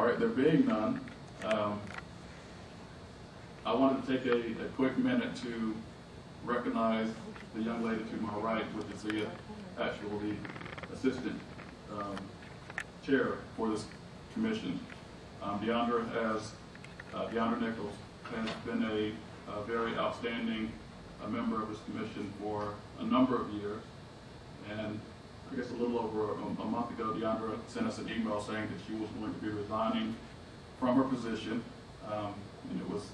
All right, there being none, um, I wanted to take a, a quick minute to recognize the young lady to my right, which is the actual, the assistant, um, chair for this commission. Um, Diondra has, uh, Diondra Nichols has been a, a very outstanding, uh member of this commission for a number of years. And I guess a little over a, a month ago, Diondra sent us an email saying that she was going to be resigning from her position. Um, and it was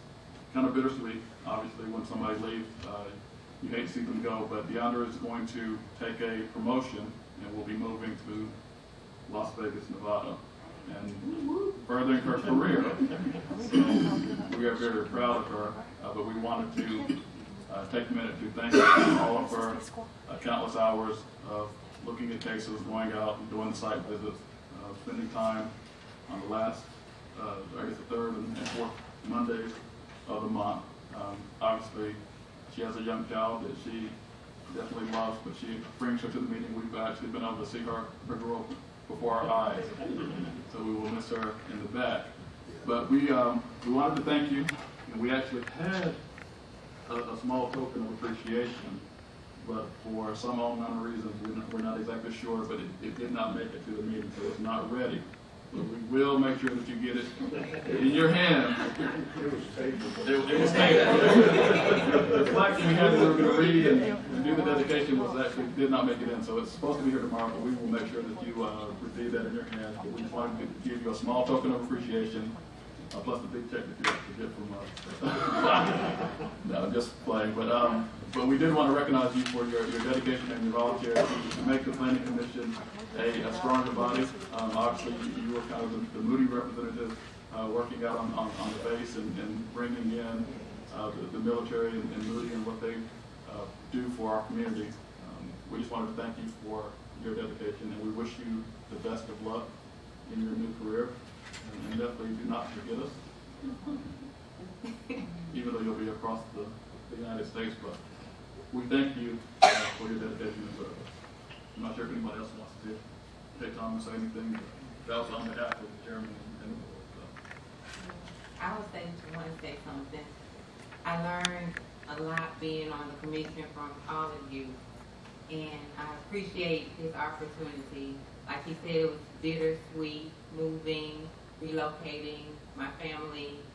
kind of bittersweet, obviously, when somebody leaves, uh, you hate to see them go, but Diondra is going to take a promotion and will be moving to Las Vegas, Nevada, and furthering her career. We are very proud of her, uh, but we wanted to uh, take a minute to thank all of her uh, countless hours of looking at cases, going out and doing site visits, uh, spending time on the last, uh, I guess the third and and fourth Mondays of the month. Um, Obviously, she has a young child that she definitely loves, but she brings her to the meeting. We've actually been able to see her, her grow up before our eyes. So we will miss her in the back. But we, um, we wanted to thank you, and we actually had a, a small token of appreciation, but for some unknown reasons, we're not, we're not exactly sure, but it, it did not make it to the meeting, so it's not ready. But we will make sure that you get it in your hands. It was tabled. It, it was tabled. The plaque we had, that we were gonna read and, and do the dedication was actually, did not make it in, so it's supposed to be here tomorrow, but we will make sure that you, uh, receive that in your hands. But we just wanted to give you a small token of appreciation, uh, plus the big check that you have to get from us. No, just playing, but, um, but we did want to recognize you for your, your dedication and your volunteer to make the planning commission a, a stronger body. Um, obviously, you- you were kind of the- the Moody representative, uh, working out on, on, on the base and, and bringing in, uh, the, the military and, and Moody and what they, uh, do for our community. Um, We just wanted to thank you for your dedication, and we wish you the best of luck in your new career. And- And definitely do not forget us, even though you'll be across the, the United States, but we thank you uh, for your dedication and service. I'm not sure if anybody else wants to take time to say anything, that was on behalf of the chairman and the board, so. I would say, want to say something. I learned a lot being on the commission from all of you, and I appreciate this opportunity. Like he said, it was bittersweet, moving, relocating my family,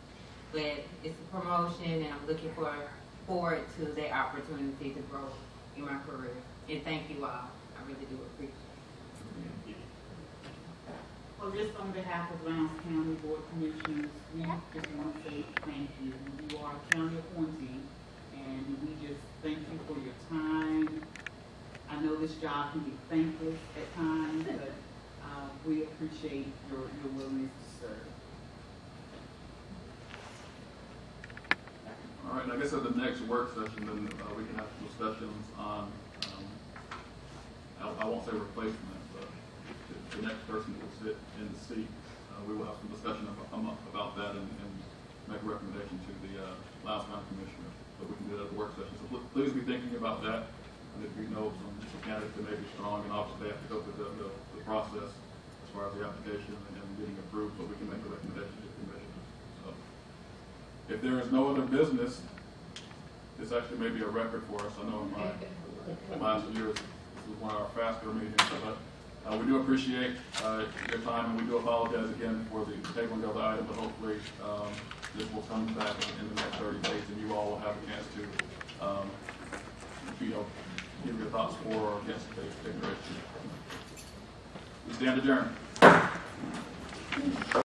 but it's a promotion, and I'm looking for, forward to that opportunity to grow in my career. And thank you all. I really do appreciate it. Well, just on behalf of Lowndes County Board of Commissioners, we just want to say thank you. You are a county appointee, and we just thank you for your time. I know this job can be thankless at times, but, we appreciate your, your willingness to serve. All right, I guess at the next work session, then uh, we can have some discussions on, um, I I won't say replacement, but the- the next person that will sit in the seat. Uh, We will have some discussion about, um, about that and, and make a recommendation to the uh, Lowndes County Commissioner. But we can do that at the work session. So pl- please be thinking about that. And if you know some some candidates that may be strong, and obviously they have to go through the, the, the process as far as the application and getting approved, but we can make a recommendation to the commissioners. So if there is no other business, this actually may be a record for us. I know in my last year, this was one of our faster meetings, but uh, we do appreciate uh, your time, and we do apologize again for the tabling of the item, but hopefully um, this will come back in the next 30 days, and you all will have a chance to, um, you know, give your thoughts for or against the declaration. Stand adjourned.